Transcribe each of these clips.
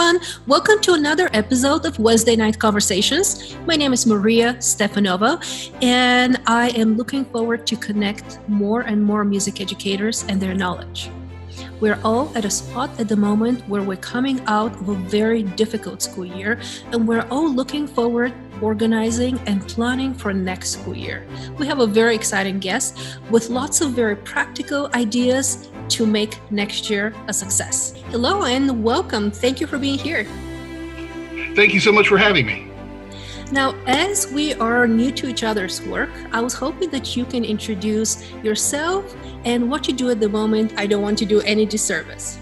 everyone. Welcome to another episode of Wednesday Night Conversations. My name is Maria Stefanova, and I am looking forward to connect more and more music educators and their knowledge. We're all at a spot at the moment where we're coming out of a very difficult school year, and we're all looking forward, organizing, and planning for next school year. We have a very exciting guest with lots of very practical ideas to make next year a success. Hello and welcome. Thank you for being here. Thank you so much for having me. Now, as we are new to each other's work, I was hoping that you can introduce yourself and what you do at the moment. I don't want to do any disservice.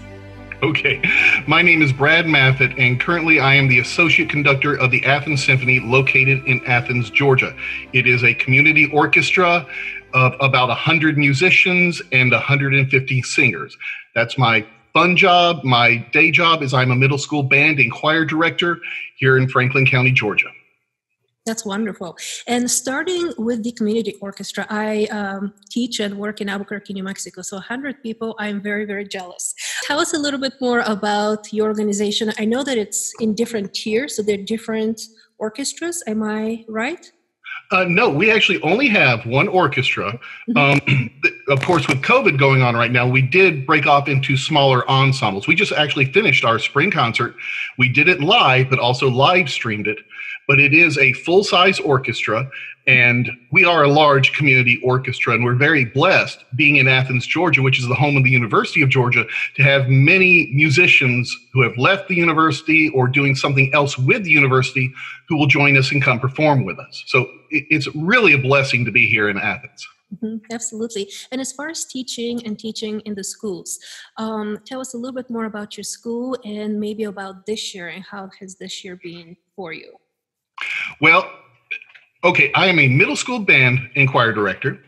Okay. My name is Brad Maffett, and currently I am the Associate Conductor of the Athens Symphony located in Athens, Georgia. It is a community orchestra of about 100 musicians and 150 singers. That's my fun job. My day job is I'm a middle school band and choir director here in Franklin County, Georgia. That's wonderful. And starting with the community orchestra, I um, teach and work in Albuquerque, New Mexico. So 100 people, I'm very, very jealous. Tell us a little bit more about your organization. I know that it's in different tiers, so they're different orchestras. Am I right? Uh, no, we actually only have one orchestra. Mm-hmm. Um, of course, with COVID going on right now, we did break off into smaller ensembles. We just actually finished our spring concert. We did it live, but also live streamed it but it is a full size orchestra. And we are a large community orchestra, and we're very blessed being in Athens, Georgia, which is the home of the University of Georgia, to have many musicians who have left the university or doing something else with the university who will join us and come perform with us. So it's really a blessing to be here in Athens. Mm-hmm, absolutely. And as far as teaching and teaching in the schools, um, tell us a little bit more about your school and maybe about this year and how has this year been for you? Well, okay, I am a middle school band and choir director.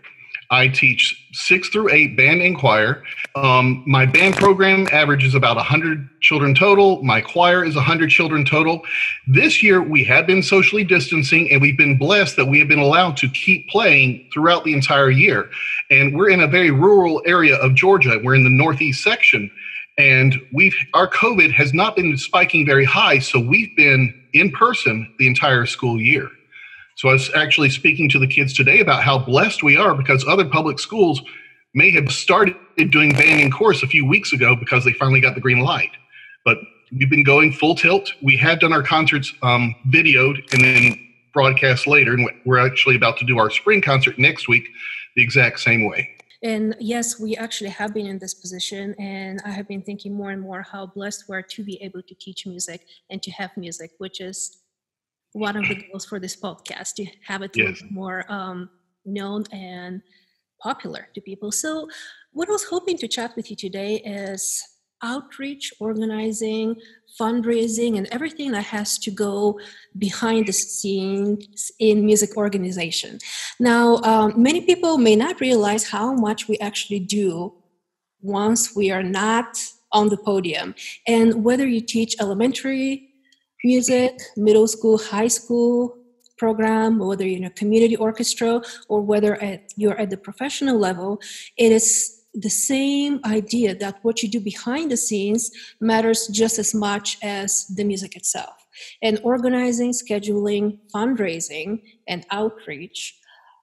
I teach six through eight band and choir. Um, my band program averages about 100 children total. My choir is 100 children total. This year, we have been socially distancing, and we've been blessed that we have been allowed to keep playing throughout the entire year. And we're in a very rural area of Georgia. We're in the northeast section and we've our covid has not been spiking very high so we've been in person the entire school year. So i was actually speaking to the kids today about how blessed we are because other public schools may have started doing band course a few weeks ago because they finally got the green light. But we've been going full tilt. We have done our concerts um, videoed and then broadcast later and we're actually about to do our spring concert next week the exact same way and yes, we actually have been in this position, and I have been thinking more and more how blessed we're to be able to teach music and to have music, which is one of the goals for this podcast to have it yes. more um, known and popular to people. So, what I was hoping to chat with you today is outreach, organizing, fundraising, and everything that has to go behind the scenes in music organization. Now, um, many people may not realize how much we actually do once we are not on the podium. And whether you teach elementary music, middle school, high school, program, whether you're in a community orchestra or whether at, you're at the professional level, it is the same idea that what you do behind the scenes matters just as much as the music itself. And organizing, scheduling, fundraising, and outreach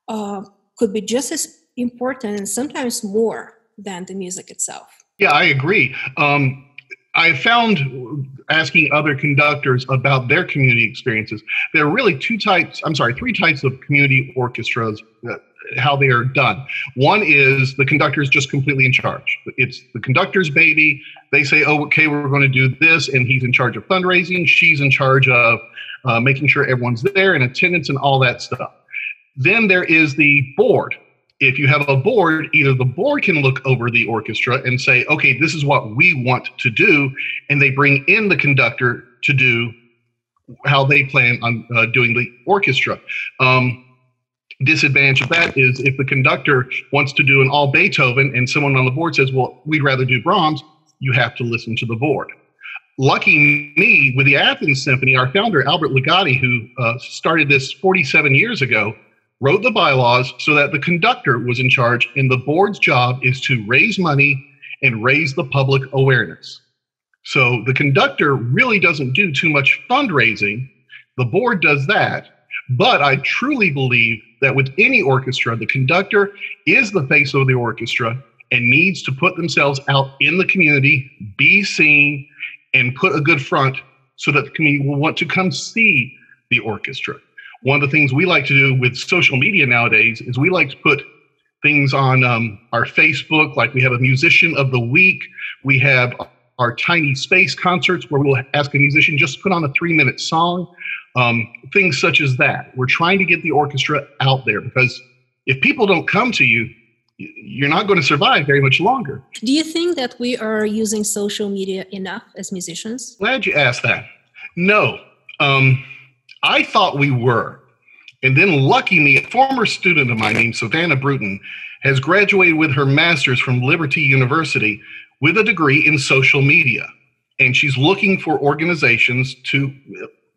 uh, could be just as important and sometimes more than the music itself. Yeah, I agree. Um, I found asking other conductors about their community experiences. There are really two types, I'm sorry, three types of community orchestras that how they are done. One is the conductor is just completely in charge. It's the conductor's baby. They say, oh, okay, we're going to do this, and he's in charge of fundraising. She's in charge of uh, making sure everyone's there and attendance and all that stuff. Then there is the board. If you have a board, either the board can look over the orchestra and say, okay, this is what we want to do, and they bring in the conductor to do how they plan on uh, doing the orchestra. Um, disadvantage of that is if the conductor wants to do an all Beethoven and someone on the board says, well, we'd rather do Brahms, you have to listen to the board. Lucky me, with the Athens Symphony, our founder, Albert Ligotti, who uh, started this 47 years ago, wrote the bylaws so that the conductor was in charge, and the board's job is to raise money and raise the public awareness. So the conductor really doesn't do too much fundraising. The board does that. But I truly believe that with any orchestra, the conductor is the face of the orchestra and needs to put themselves out in the community, be seen, and put a good front so that the community will want to come see the orchestra. One of the things we like to do with social media nowadays is we like to put things on um, our Facebook, like we have a musician of the week. We have our tiny space concerts where we will ask a musician just to put on a three minute song, um, things such as that. We're trying to get the orchestra out there because if people don't come to you, you're not going to survive very much longer. Do you think that we are using social media enough as musicians? Glad you asked that. No, um, I thought we were. And then, lucky me, a former student of mine named Savannah Bruton has graduated with her master's from Liberty University with a degree in social media. And she's looking for organizations to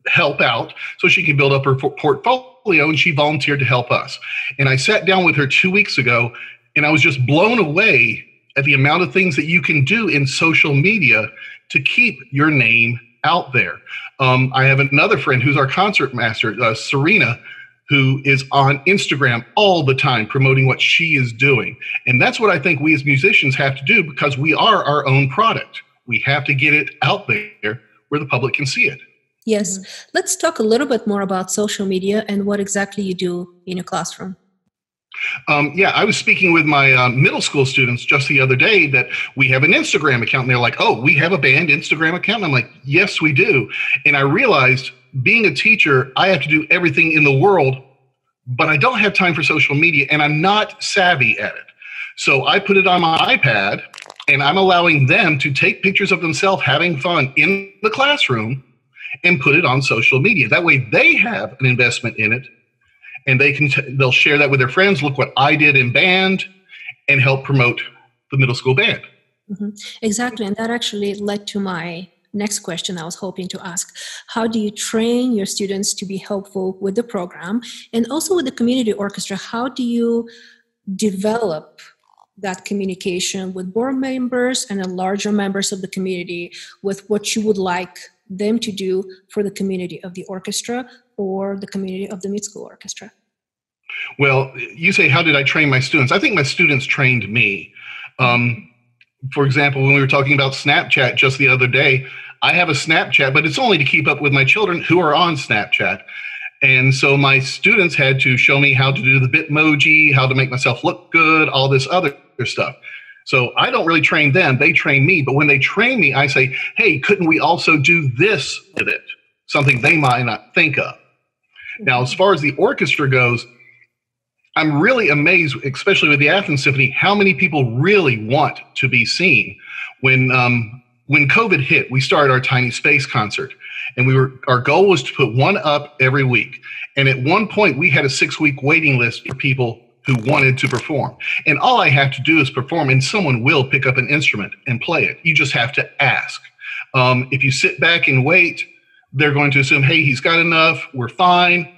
help out so she can build up her portfolio. And she volunteered to help us. And I sat down with her two weeks ago and I was just blown away at the amount of things that you can do in social media to keep your name out there. Um, I have another friend who's our concert master, uh, Serena, who is on Instagram all the time promoting what she is doing. And that's what I think we as musicians have to do because we are our own product. We have to get it out there where the public can see it. Yes. Let's talk a little bit more about social media and what exactly you do in your classroom. Um, yeah, I was speaking with my uh, middle school students just the other day that we have an Instagram account. And they're like, oh, we have a band Instagram account. And I'm like, yes, we do. And I realized being a teacher, I have to do everything in the world, but I don't have time for social media and I'm not savvy at it. So I put it on my iPad and I'm allowing them to take pictures of themselves having fun in the classroom and put it on social media. That way they have an investment in it and they can t- they'll share that with their friends. Look what i did in band and help promote the middle school band. Mm-hmm. exactly. And that actually led to my next question i was hoping to ask. How do you train your students to be helpful with the program and also with the community orchestra? How do you develop that communication with board members and the larger members of the community with what you would like them to do for the community of the orchestra or the community of the mid school orchestra? Well, you say, how did I train my students? I think my students trained me. Um, for example, when we were talking about Snapchat just the other day, I have a Snapchat, but it's only to keep up with my children who are on Snapchat. And so my students had to show me how to do the Bitmoji, how to make myself look good, all this other stuff. So I don't really train them, they train me. But when they train me, I say, hey, couldn't we also do this with it? Something they might not think of. Now, as far as the orchestra goes, I'm really amazed, especially with the Athens Symphony, how many people really want to be seen. When um, when COVID hit, we started our tiny space concert, and we were our goal was to put one up every week. And at one point, we had a six week waiting list for people who wanted to perform. And all I have to do is perform, and someone will pick up an instrument and play it. You just have to ask. Um, if you sit back and wait, they're going to assume, hey, he's got enough, we're fine.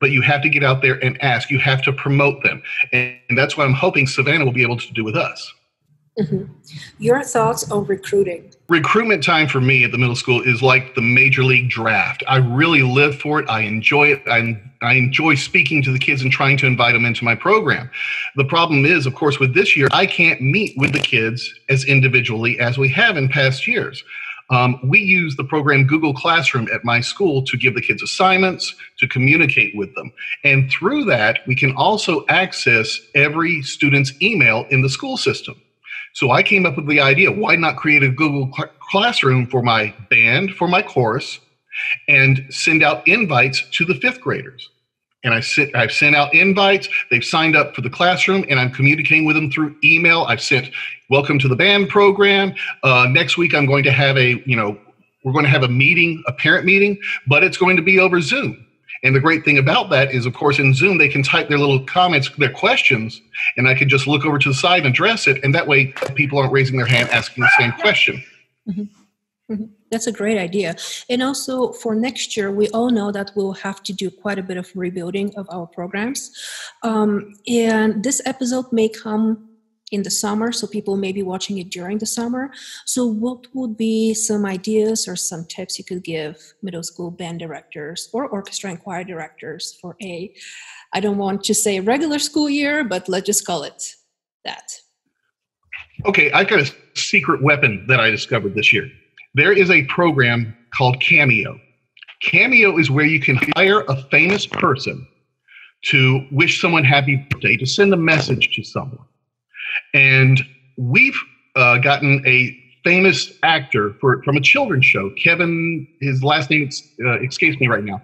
But you have to get out there and ask. You have to promote them. And, and that's what I'm hoping Savannah will be able to do with us. Mm-hmm. Your thoughts on recruiting? Recruitment time for me at the middle school is like the major league draft. I really live for it. I enjoy it. I, I enjoy speaking to the kids and trying to invite them into my program. The problem is, of course, with this year, I can't meet with the kids as individually as we have in past years. Um, we use the program Google Classroom at my school to give the kids assignments, to communicate with them. And through that, we can also access every student's email in the school system. So I came up with the idea why not create a Google cl- Classroom for my band, for my chorus, and send out invites to the fifth graders? And I sit, I've sent out invites. They've signed up for the classroom, and I'm communicating with them through email. I've sent welcome to the band program. Uh, next week, I'm going to have a you know we're going to have a meeting, a parent meeting, but it's going to be over Zoom. And the great thing about that is, of course, in Zoom, they can type their little comments, their questions, and I can just look over to the side and address it. And that way, people aren't raising their hand asking the same question. Mm-hmm. Mm-hmm. That's a great idea. And also for next year, we all know that we'll have to do quite a bit of rebuilding of our programs. Um, and this episode may come in the summer, so people may be watching it during the summer. So, what would be some ideas or some tips you could give middle school band directors or orchestra and choir directors for a, I don't want to say regular school year, but let's just call it that? Okay, I've got a secret weapon that I discovered this year. There is a program called Cameo. Cameo is where you can hire a famous person to wish someone happy birthday, to send a message to someone. And we've uh, gotten a famous actor for from a children's show. Kevin, his last name uh, escapes me right now,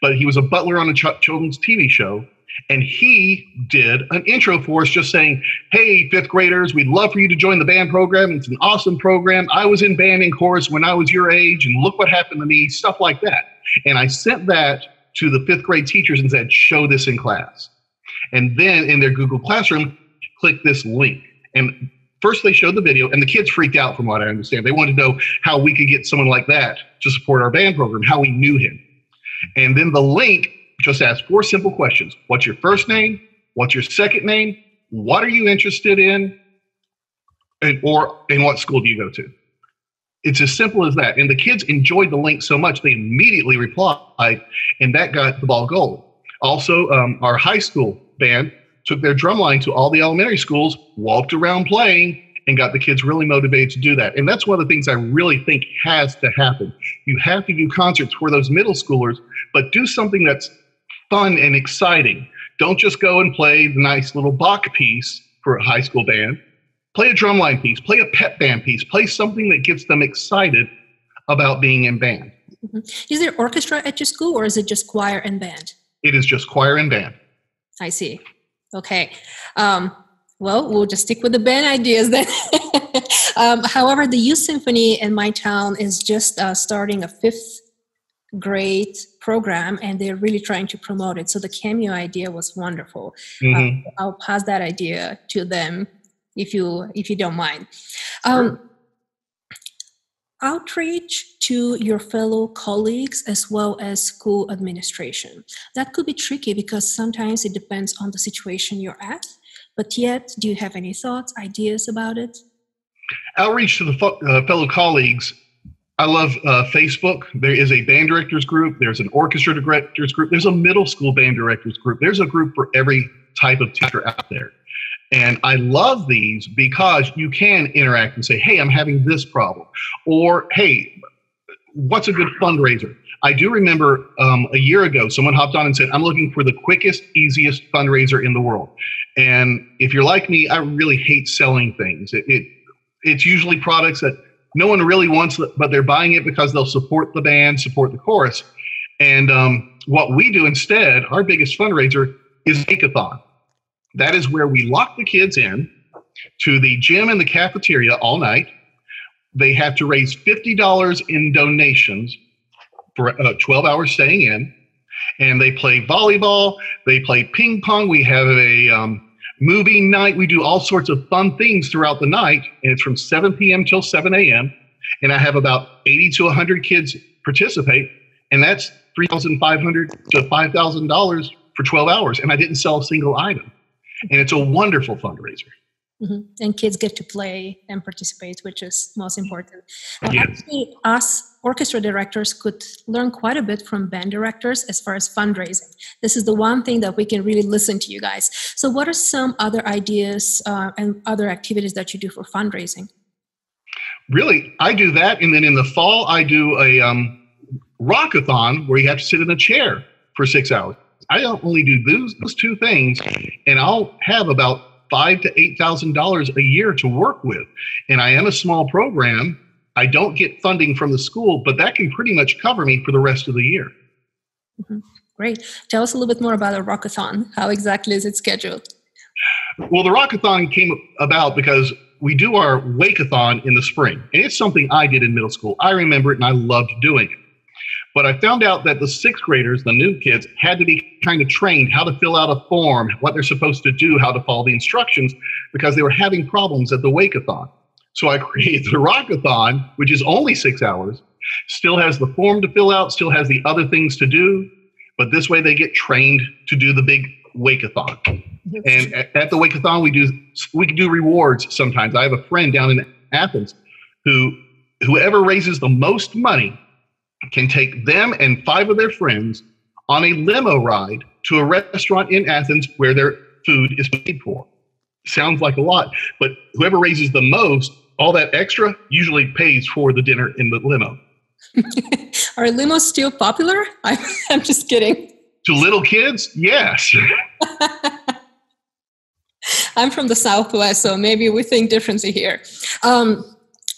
but he was a butler on a ch- children's TV show. And he did an intro for us just saying, Hey, fifth graders, we'd love for you to join the band program. It's an awesome program. I was in band and chorus when I was your age, and look what happened to me, stuff like that. And I sent that to the fifth grade teachers and said, Show this in class. And then in their Google Classroom, click this link. And first they showed the video, and the kids freaked out from what I understand. They wanted to know how we could get someone like that to support our band program, how we knew him. And then the link just ask four simple questions What's your first name? What's your second name? What are you interested in? And, or in what school do you go to? It's as simple as that. And the kids enjoyed the link so much, they immediately replied, and that got the ball going. Also, um, our high school band took their drum line to all the elementary schools, walked around playing, and got the kids really motivated to do that. And that's one of the things I really think has to happen. You have to do concerts for those middle schoolers, but do something that's fun and exciting. Don't just go and play the nice little Bach piece for a high school band. Play a drumline piece, play a pep band piece, play something that gets them excited about being in band. Mm-hmm. Is there orchestra at your school or is it just choir and band? It is just choir and band. I see. Okay. Um, well, we'll just stick with the band ideas then. um, however, the youth symphony in my town is just uh, starting a fifth grade program, and they're really trying to promote it. So the cameo idea was wonderful. Mm-hmm. Um, I'll pass that idea to them if you if you don't mind. Um, sure. Outreach to your fellow colleagues as well as school administration. That could be tricky because sometimes it depends on the situation you're at but yet, do you have any thoughts, ideas about it? Outreach to the fo- uh, fellow colleagues. I love uh, Facebook. There is a band directors group. There's an orchestra directors group. There's a middle school band directors group. There's a group for every type of teacher out there. And I love these because you can interact and say, hey, I'm having this problem. Or, hey, what's a good fundraiser? I do remember um, a year ago, someone hopped on and said, I'm looking for the quickest, easiest fundraiser in the world. And if you're like me, I really hate selling things. It, it it's usually products that no one really wants, it, but they're buying it because they'll support the band, support the chorus. And um, what we do instead, our biggest fundraiser is Wakeathon. That is where we lock the kids in to the gym and the cafeteria all night. They have to raise $50 in donations for uh, 12 hours staying in. And they play volleyball, they play ping pong. We have a um, movie night. We do all sorts of fun things throughout the night. And it's from 7 p.m. till 7 a.m. And I have about 80 to 100 kids participate. And that's 3,500 to $5,000 for 12 hours. And I didn't sell a single item. And it's a wonderful fundraiser. Mm-hmm. And kids get to play and participate, which is most important. yes. Actually, us orchestra directors could learn quite a bit from band directors as far as fundraising. This is the one thing that we can really listen to you guys. So, what are some other ideas uh, and other activities that you do for fundraising? Really, I do that, and then in the fall, I do a um, rockathon where you have to sit in a chair for six hours. I don't only do those those two things, and I'll have about five to eight thousand dollars a year to work with. And I am a small program. I don't get funding from the school, but that can pretty much cover me for the rest of the year. Mm-hmm. Great. Tell us a little bit more about a rockathon. How exactly is it scheduled? Well, the rockathon came about because we do our wakeathon in the spring, and it's something I did in middle school. I remember it, and I loved doing it. But I found out that the sixth graders, the new kids, had to be kind of trained how to fill out a form, what they're supposed to do, how to follow the instructions, because they were having problems at the Wakeathon. So I created the Rockathon, which is only six hours, still has the form to fill out, still has the other things to do, but this way they get trained to do the big Wakeathon. And at, at the Wakeathon, we do we can do rewards sometimes. I have a friend down in Athens who whoever raises the most money can take them and five of their friends on a limo ride to a restaurant in Athens where their food is paid for. Sounds like a lot, but whoever raises the most, all that extra usually pays for the dinner in the limo. Are limos still popular? I'm, I'm just kidding. To little kids, yes. I'm from the Southwest, so maybe we think differently here. Um,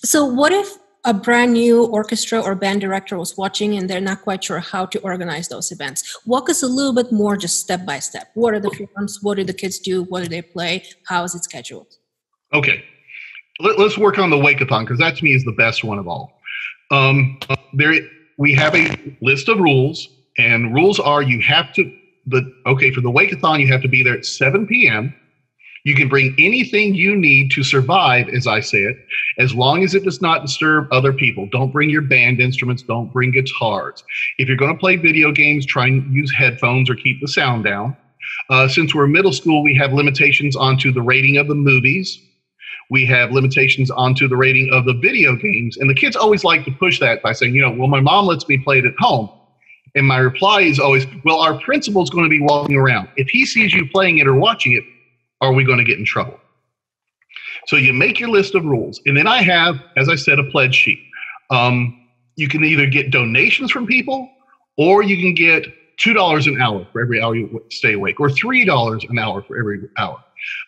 so, what if a brand new orchestra or band director was watching and they're not quite sure how to organize those events? Walk us a little bit more, just step by step. What are the forms? What do the kids do? What do they play? How is it scheduled? Okay, Let, us work on the Wakeathon because that to me is the best one of all. Um, there, we have a list of rules, and rules are you have to the okay for the Wakeathon you have to be there at 7 p.m. You can bring anything you need to survive, as I say it, as long as it does not disturb other people. Don't bring your band instruments, don't bring guitars. If you're going to play video games, try and use headphones or keep the sound down. Uh, since we're middle school, we have limitations onto the rating of the movies. We have limitations onto the rating of the video games. And the kids always like to push that by saying, you know, well, my mom lets me play it at home. And my reply is always, well, our principal's going to be walking around. If he sees you playing it or watching it, are we going to get in trouble? So you make your list of rules. And then I have, as I said, a pledge sheet. Um, you can either get donations from people or you can get $2 an hour for every hour you stay awake or $3 an hour for every hour.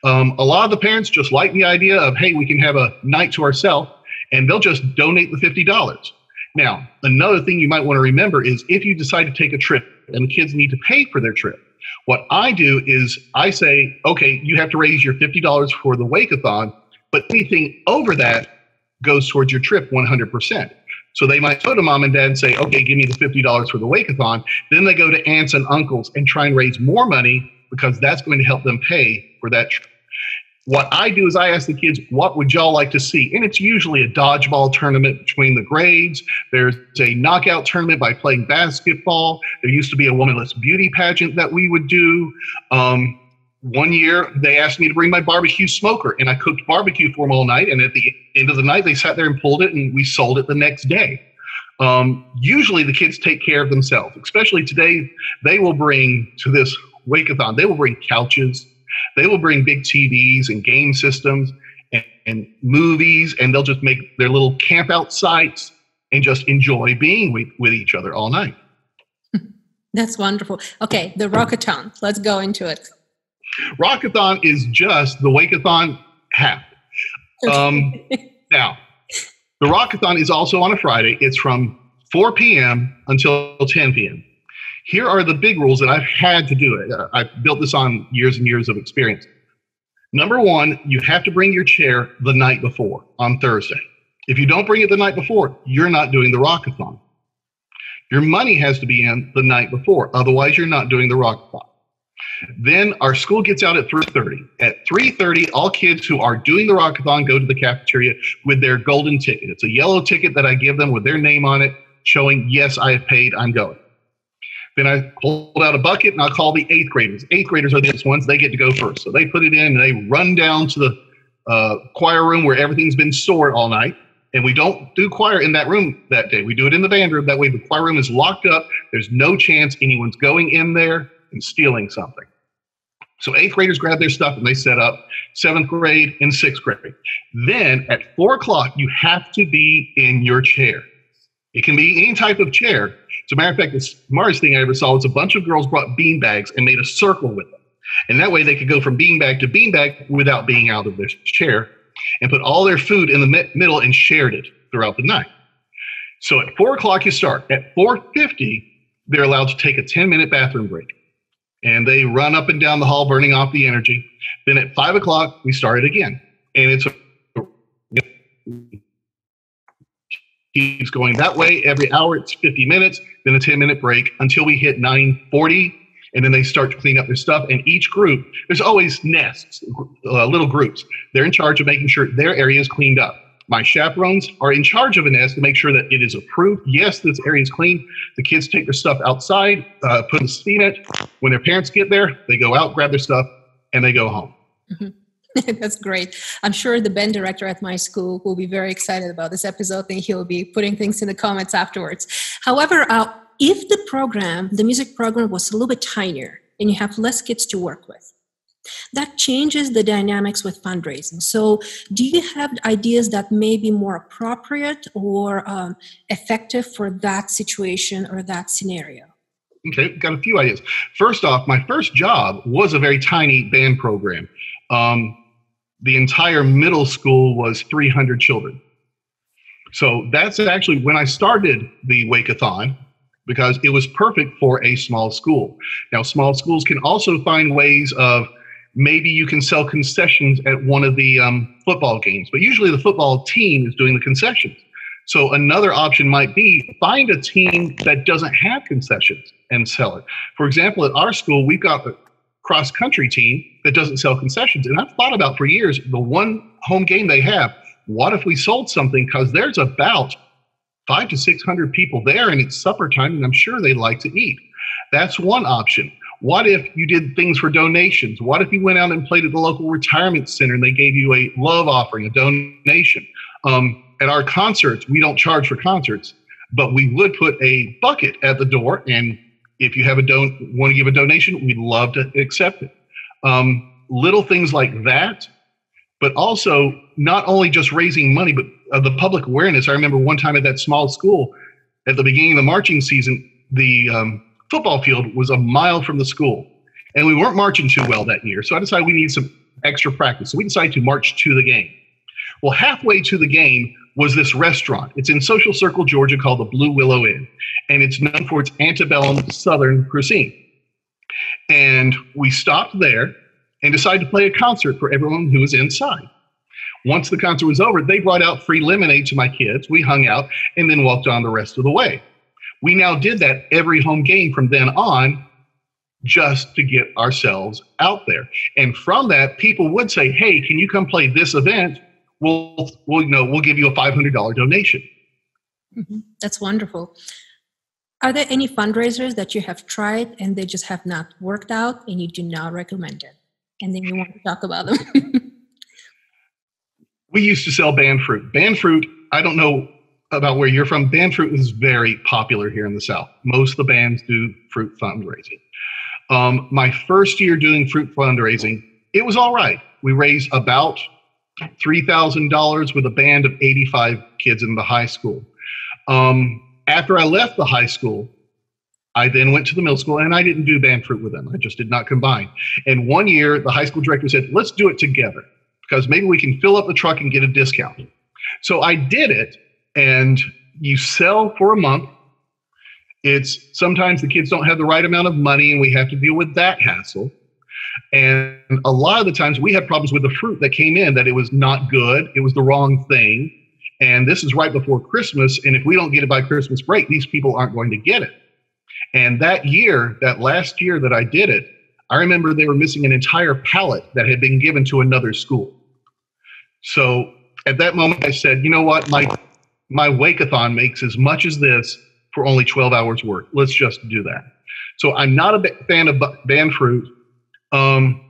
Um, a lot of the parents just like the idea of, hey, we can have a night to ourselves and they'll just donate the $50. Now, another thing you might want to remember is if you decide to take a trip and the kids need to pay for their trip, what I do is I say, okay, you have to raise your $50 for the Wakeathon, but anything over that goes towards your trip 100%. So they might go to mom and dad and say, okay, give me the $50 for the Wakeathon. Then they go to aunts and uncles and try and raise more money because that's going to help them pay for that. What I do is I ask the kids, what would y'all like to see? And it's usually a dodgeball tournament between the grades. There's a knockout tournament by playing basketball. There used to be a womanless beauty pageant that we would do. Um, one year they asked me to bring my barbecue smoker and I cooked barbecue for them all night. And at the end of the night, they sat there and pulled it and we sold it the next day. Um, usually the kids take care of themselves, especially today. They will bring to this Wakeathon, they will bring couches, they will bring big TVs and game systems and, and movies, and they'll just make their little camp out sites and just enjoy being with, with each other all night. That's wonderful. Okay, the Rockathon. Let's go into it. Rockathon is just the Wakeathon half. Um, now, the Rockathon is also on a Friday. It's from 4 p.m. until 10 p.m. Here are the big rules that I've had to do it. Uh, I've built this on years and years of experience. Number one, you have to bring your chair the night before on Thursday. If you don't bring it the night before, you're not doing the rockathon. Your money has to be in the night before. Otherwise, you're not doing the rockathon. Then our school gets out at 3:30. At 3:30, all kids who are doing the rockathon go to the cafeteria with their golden ticket. It's a yellow ticket that I give them with their name on it, showing yes, I have paid. I'm going. Then I pulled out a bucket and I call the eighth graders. Eighth graders are the ones, they get to go first. So they put it in and they run down to the uh, choir room where everything's been stored all night. And we don't do choir in that room that day. We do it in the band room. That way the choir room is locked up. There's no chance anyone's going in there and stealing something. So eighth graders grab their stuff and they set up seventh grade and sixth grade. Then at four o'clock, you have to be in your chair. It can be any type of chair. As a matter of fact, the smartest thing I ever saw was a bunch of girls brought bean bags and made a circle with them. And that way they could go from beanbag to beanbag without being out of their chair and put all their food in the middle and shared it throughout the night. So at four o'clock you start. At 4.50, they're allowed to take a 10 minute bathroom break. And they run up and down the hall, burning off the energy. Then at five o'clock, we start it again. And it's a keeps going that way. Every hour it's 50 minutes then a 10 minute break until we hit 940 and then they start to clean up their stuff. And each group there's always nests uh, little groups. They're in charge of making sure their area is cleaned up. My chaperones are in charge of a nest to make sure that it is approved. Yes this area is clean. The kids take their stuff outside uh, put the steam in it. When their parents get there they go out grab their stuff and they go home. Mm-hmm. That's great. I'm sure the band director at my school will be very excited about this episode and he'll be putting things in the comments afterwards. However, uh, if the program, the music program, was a little bit tinier and you have less kids to work with, that changes the dynamics with fundraising. So, do you have ideas that may be more appropriate or um, effective for that situation or that scenario? Okay, got a few ideas. First off, my first job was a very tiny band program. Um, the entire middle school was 300 children. So that's actually when I started the Wakeathon because it was perfect for a small school. Now, small schools can also find ways of maybe you can sell concessions at one of the um, football games, but usually the football team is doing the concessions. So another option might be find a team that doesn't have concessions and sell it. For example, at our school, we've got cross country team that doesn't sell concessions. And I've thought about for years the one home game they have, what if we sold something? Because there's about five to 600 people there and it's supper time, and I'm sure they'd like to eat. That's one option. What if you did things for donations? What if you went out and played at the local retirement center and they gave you a love offering, a donation? Um, at our concerts, we don't charge for concerts, but we would put a bucket at the door. And if you have a don't want to give a donation, we'd love to accept it. Um, little things like that, but also not only just raising money, but uh, the public awareness. I remember one time at that small school, at the beginning of the marching season, the um, football field was a mile from the school. And we weren't marching too well that year. So I decided we need some extra practice. So we decided to march to the game. Well, halfway to the game was this restaurant. It's in Social Circle, Georgia, called the Blue Willow Inn. And it's known for its antebellum Southern cuisine. And we stopped there and decided to play a concert for everyone who was inside. Once the concert was over, they brought out free lemonade to my kids. We hung out and then walked on the rest of the way. We now did that every home game from then on just to get ourselves out there. And from that, people would say, "Hey, can you come play this event? We'll, we'll you know, we'll give you a $500 donation." Mm-hmm. That's wonderful. Are there any fundraisers that you have tried and they just have not worked out and you do not recommend it? And then you want to talk about them. we used to sell band fruit. Band fruit, I don't know about where you're from, band fruit is very popular here in the South. Most of the bands do fruit fundraising. Um, my first year doing fruit fundraising, it was all right. We raised about $3,000 with a band of 85 kids in the high school. Um, after I left the high school, I then went to the middle school and I didn't do band fruit with them. I just did not combine. And one year, the high school director said, let's do it together because maybe we can fill up the truck and get a discount. So I did it and you sell for a month. It's sometimes the kids don't have the right amount of money and we have to deal with that hassle. And a lot of the times we had problems with the fruit that came in that it was not good, it was the wrong thing. And this is right before Christmas. And if we don't get it by Christmas break, these people aren't going to get it. And that year, that last year that I did it, I remember they were missing an entire pallet that had been given to another school. So at that moment, I said, you know what, my my Wakeathon makes as much as this for only 12 hours work. Let's just do that. So I'm not a fan of band fruit. Um,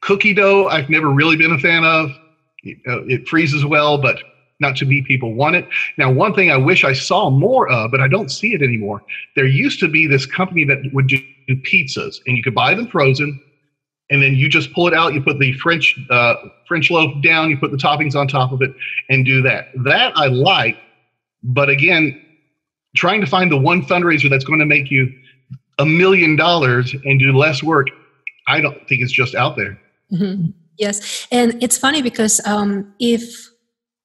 cookie dough, I've never really been a fan of. It freezes well, but not to be people want it. Now, one thing I wish I saw more of, but I don't see it anymore. There used to be this company that would do pizzas, and you could buy them frozen, and then you just pull it out. You put the French uh, French loaf down. You put the toppings on top of it, and do that. That I like, but again, trying to find the one fundraiser that's going to make you a million dollars and do less work, I don't think it's just out there. Mm-hmm. Yes, and it's funny because um, if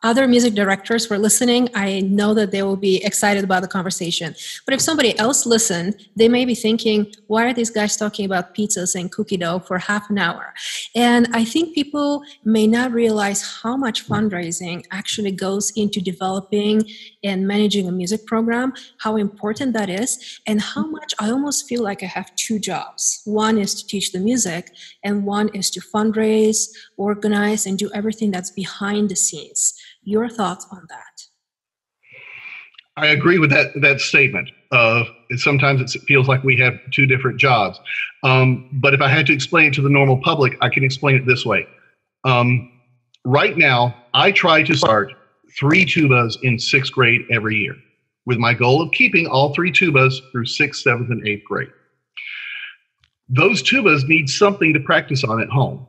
other music directors were listening, I know that they will be excited about the conversation. But if somebody else listened, they may be thinking, why are these guys talking about pizzas and cookie dough for half an hour? And I think people may not realize how much fundraising actually goes into developing and managing a music program, how important that is, and how much I almost feel like I have two jobs. One is to teach the music, and one is to fundraise, organize, and do everything that's behind the scenes. Your thoughts on that? I agree with that that statement. Uh, sometimes it feels like we have two different jobs. Um, but if I had to explain it to the normal public, I can explain it this way. Um, right now, I try to start three tubas in sixth grade every year with my goal of keeping all three tubas through sixth, seventh, and eighth grade. Those tubas need something to practice on at home.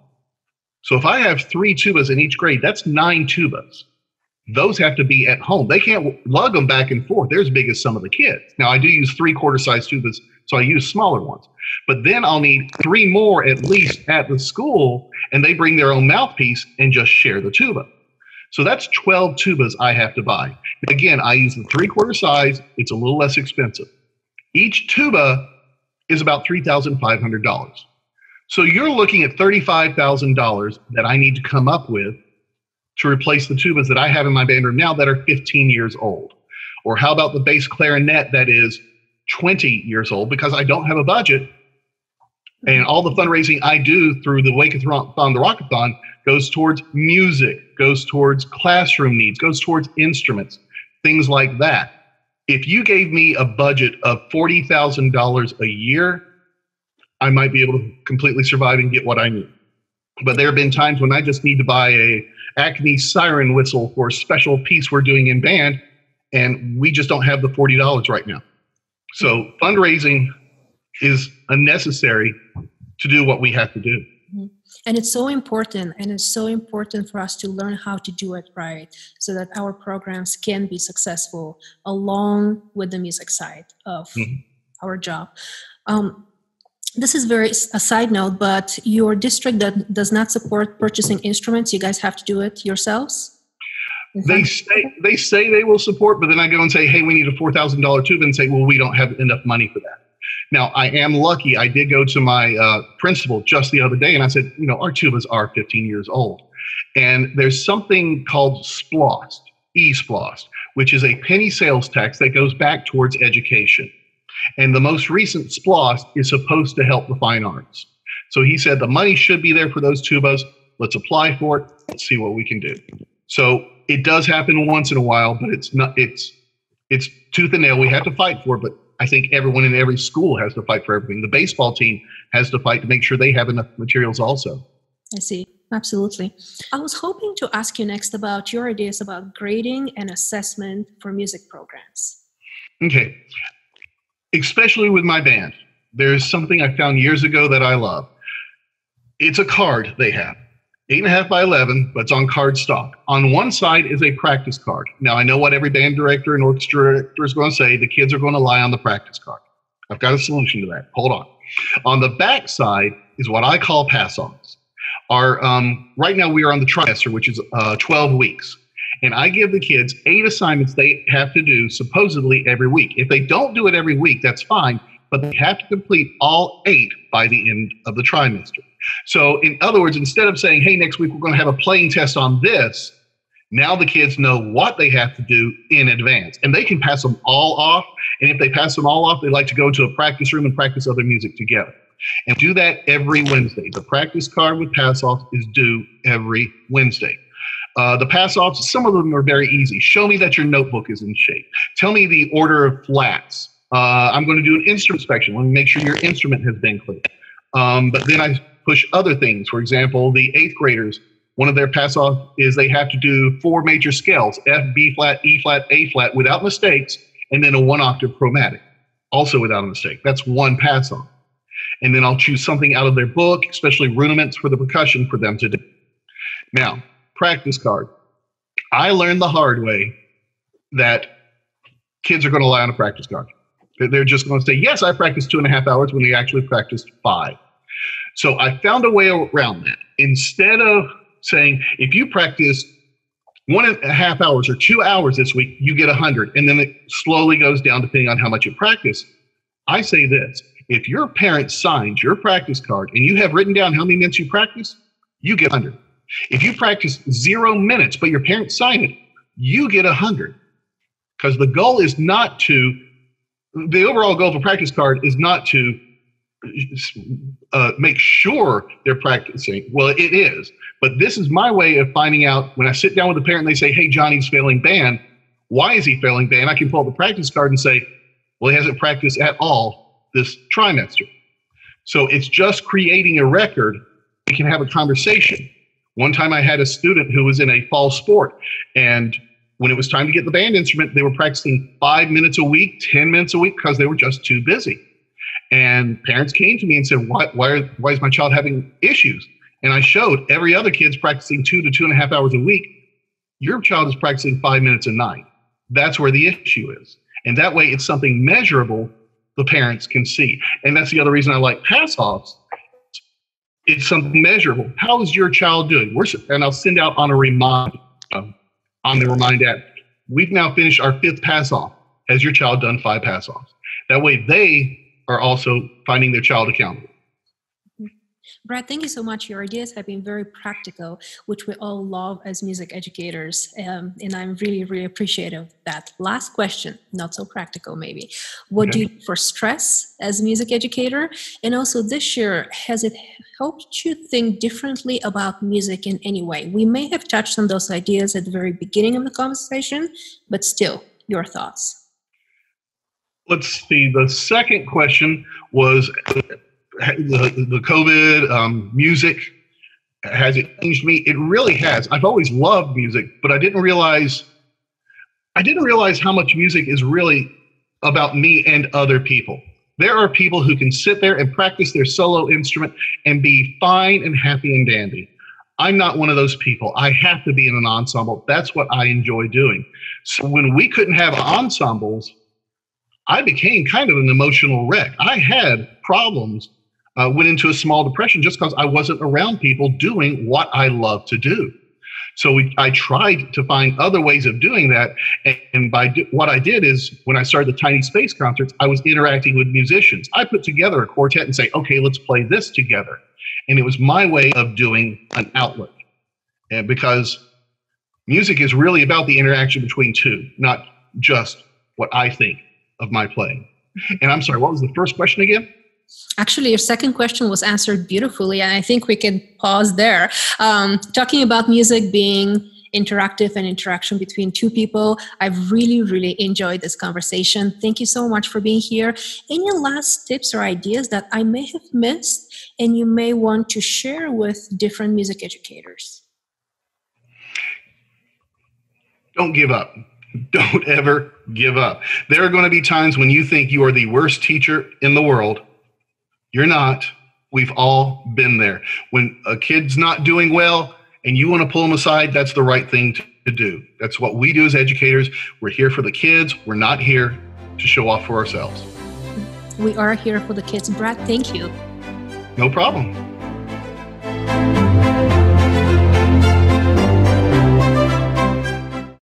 So if I have three tubas in each grade, that's nine tubas. Those have to be at home. They can't lug them back and forth. They're as big as some of the kids. Now I do use three quarter size tubas, so I use smaller ones. But then I'll need three more at least at the school, and they bring their own mouthpiece and just share the tuba. So that's 12 tubas I have to buy. Again, I use the three quarter size, it's a little less expensive. Each tuba is about $3,500. So you're looking at $35,000 that I need to come up with to replace the tubas that I have in my band room now that are 15 years old. Or how about the bass clarinet that is 20 years old because I don't have a budget and all the fundraising I do through the Wake-a-thon, the Rockathon, goes towards music, goes towards classroom needs, goes towards instruments, things like that. If you gave me a budget of $40,000 a year, I might be able to completely survive and get what I need. But there have been times when I just need to buy a Acme siren whistle for a special piece we're doing in band, and we just don't have the $40 right now. So fundraising is unnecessary to do what we have to do. Mm-hmm. And it's so important, and it's so important for us to learn how to do it right so that our programs can be successful along with the music side of mm-hmm. our job. Um, this is very a side note, but your district that does not support purchasing instruments, you guys have to do it yourselves. They say they say they will support, but then I go and say, "Hey, we need a four thousand dollar tube," and say, "Well, we don't have enough money for that." Now, I am lucky. I did go to my uh, principal just the other day and I said, you know, our tubas are 15 years old. And there's something called SPLOST, e-SPLOST, which is a penny sales tax that goes back towards education. And the most recent SPLOST is supposed to help the fine arts. So he said the money should be there for those tubas. Let's apply for it. Let's see what we can do. So it does happen once in a while, but it's not, it's, it's tooth and nail. We have to fight for it, but I think everyone in every school has to fight for everything. The baseball team has to fight to make sure they have enough materials also. I see. Absolutely. I was hoping to ask you next about your ideas about grading and assessment for music programs. Okay. Especially with my band, there's something I found years ago that I love. It's a card they have eight and a half by 11, but it's on card stock. On one side is a practice card. Now, I know what every band director and orchestra director is going to say. The kids are going to lie on the practice card. I've got a solution to that. Hold on. On the back side is what I call pass-ons. Our, um, right now, we are on the trimester, which is uh, 12 weeks. And I give the kids eight assignments they have to do supposedly every week. If they don't do it every week, that's fine, but they have to complete all eight by the end of the trimester. So, in other words, instead of saying, hey, next week we're going to have a playing test on this, now the kids know what they have to do in advance and they can pass them all off. And if they pass them all off, they like to go to a practice room and practice other music together. And do that every Wednesday. The practice card with pass offs is due every Wednesday. Uh, the pass offs, some of them are very easy. Show me that your notebook is in shape. Tell me the order of flats. Uh, I'm going to do an instrument inspection. Let me make sure your instrument has been cleaned. Um, but then I push other things. For example, the eighth graders, one of their pass off is they have to do four major scales F, B flat, E flat, A flat without mistakes, and then a one octave chromatic, also without a mistake. That's one pass off. And then I'll choose something out of their book, especially rudiments for the percussion for them to do. Now, practice card. I learned the hard way that kids are going to lie on a practice card. They're just going to say, Yes, I practiced two and a half hours when they actually practiced five. So I found a way around that. Instead of saying, if you practice one and a half hours or two hours this week, you get 100. And then it slowly goes down depending on how much you practice. I say this if your parent signs your practice card and you have written down how many minutes you practice, you get 100. If you practice zero minutes, but your parents sign it, you get 100. Because the goal is not to, the overall goal of a practice card is not to uh, make sure they're practicing. Well, it is. But this is my way of finding out when I sit down with a parent and they say, hey, Johnny's failing band. Why is he failing band? I can pull up the practice card and say, Well, he hasn't practiced at all this trimester. So it's just creating a record. We can have a conversation. One time I had a student who was in a fall sport, and when it was time to get the band instrument, they were practicing five minutes a week, 10 minutes a week because they were just too busy. And parents came to me and said, why, why, are, why is my child having issues? And I showed every other kid's practicing two to two and a half hours a week. Your child is practicing five minutes a night. That's where the issue is. And that way it's something measurable the parents can see. And that's the other reason I like pass offs. It's something measurable. How is your child doing? We're, and I'll send out on a reminder. On the remind app. We've now finished our fifth pass off. Has your child done five pass offs? That way they are also finding their child accountable. Brad, thank you so much. Your ideas have been very practical, which we all love as music educators. Um, and I'm really, really appreciative of that. Last question, not so practical maybe. What do you do for stress as a music educator? And also this year, has it helped you think differently about music in any way? We may have touched on those ideas at the very beginning of the conversation, but still, your thoughts. Let's see. The second question was the, the COVID um, music has it changed me? It really has. I've always loved music, but I didn't realize I didn't realize how much music is really about me and other people. There are people who can sit there and practice their solo instrument and be fine and happy and dandy. I'm not one of those people. I have to be in an ensemble. That's what I enjoy doing. So when we couldn't have ensembles, I became kind of an emotional wreck. I had problems uh, went into a small depression just because I wasn't around people doing what I love to do. So we, I tried to find other ways of doing that. And, and by do, what I did is when I started the Tiny Space concerts, I was interacting with musicians. I put together a quartet and say, okay, let's play this together. And it was my way of doing an outlet. And because music is really about the interaction between two, not just what I think of my playing. And I'm sorry, what was the first question again? Actually, your second question was answered beautifully, and I think we can pause there. Um, talking about music being interactive and interaction between two people. I've really, really enjoyed this conversation. Thank you so much for being here. Any last tips or ideas that I may have missed and you may want to share with different music educators? Don't give up. Don't ever give up. There are going to be times when you think you are the worst teacher in the world you're not. We've all been there. When a kid's not doing well and you want to pull them aside, that's the right thing to, do. That's what we do as educators. We're here for the kids. We're not here to show off for ourselves. We are here for the kids. Brad, thank you. No problem.